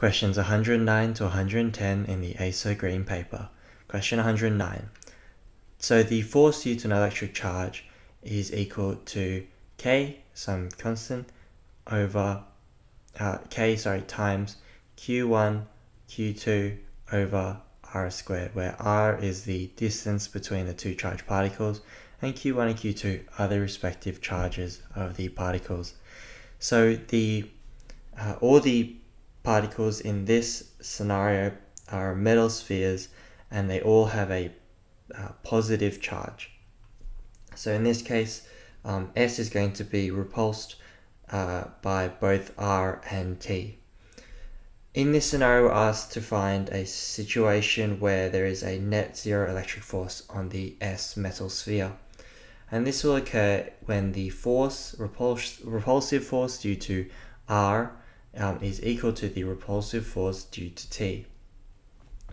Questions 109 to 110 in the ACER green paper. Question 109. So the force due to an electric charge is equal to K, some constant, over uh, K, sorry, times Q1, Q2 over R squared, where R is the distance between the two charged particles and Q1 and Q2 are the respective charges of the particles. So the uh, all the particles in this scenario are metal spheres and they all have a uh, positive charge. So in this case, um, S is going to be repulsed uh, by both R and T. In this scenario, we're asked to find a situation where there is a net zero electric force on the S metal sphere. And this will occur when the force, repuls repulsive force due to R um, is equal to the repulsive force due to T.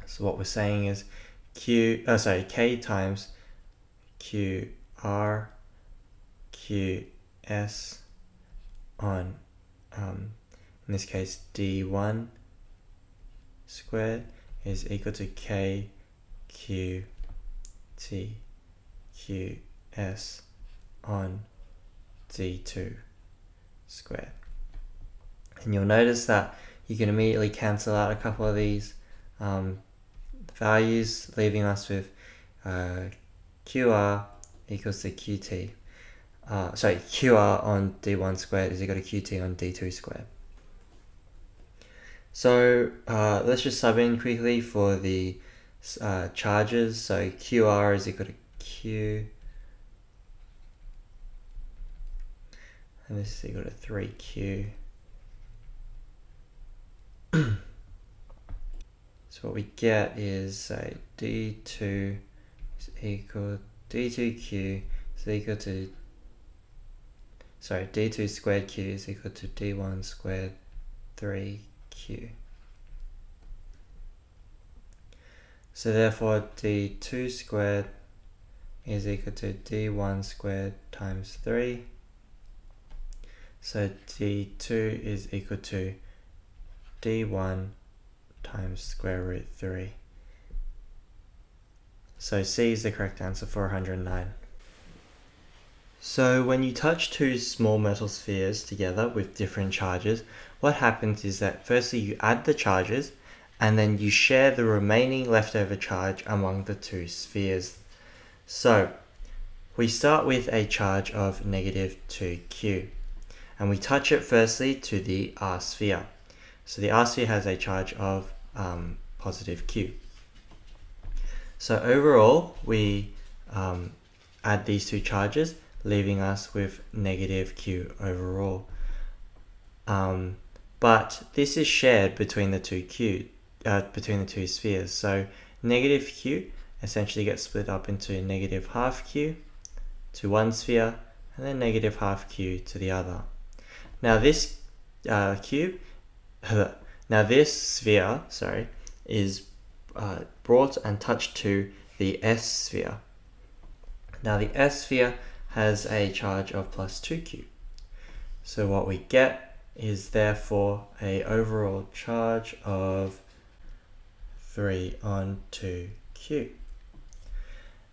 So what we're saying is Q, oh sorry, K times Q R Q S on, um, in this case, D1 squared is equal to K Q T Q S on D2 squared. And you'll notice that you can immediately cancel out a couple of these um, values, leaving us with uh, QR equals to QT. Uh, sorry, QR on D1 squared is equal to QT on D2 squared. So uh, let's just sub in quickly for the uh, charges. So QR is equal to Q. And this is equal to 3Q. What we get is say D2 is equal D2Q is equal to sorry D2 squared Q is equal to D1 squared 3 q. So therefore d2 squared is equal to d1 squared times 3. So d2 is equal to d1 times square root 3. So C is the correct answer for 109. So when you touch two small metal spheres together with different charges, what happens is that firstly you add the charges and then you share the remaining leftover charge among the two spheres. So we start with a charge of negative 2q and we touch it firstly to the R sphere. So the R sphere has a charge of um, positive q. So overall we um, add these two charges leaving us with negative q overall. Um, but this is shared between the two q, uh, between the two spheres. So negative q essentially gets split up into negative half q to one sphere and then negative half q to the other. Now this uh, cube, now this sphere, sorry, is uh, brought and touched to the S sphere. Now the S sphere has a charge of plus 2q. So what we get is therefore a overall charge of 3 on 2q.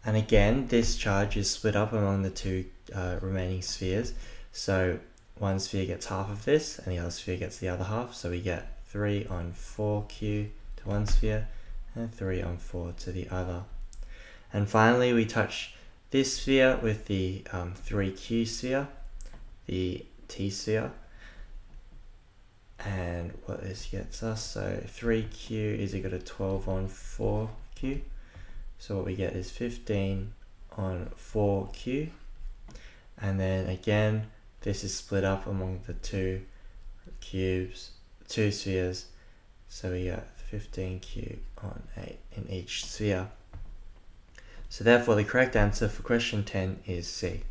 And again, this charge is split up among the two uh, remaining spheres. So one sphere gets half of this and the other sphere gets the other half. So we get 3 on 4q to one sphere and 3 on 4 to the other. And finally, we touch this sphere with the um, 3q sphere, the t sphere, and what this gets us, so 3q is equal to 12 on 4q, so what we get is 15 on 4q, and then again, this is split up among the two cubes, two spheres, so we get 15q on 8 in each sphere. So therefore the correct answer for question 10 is C.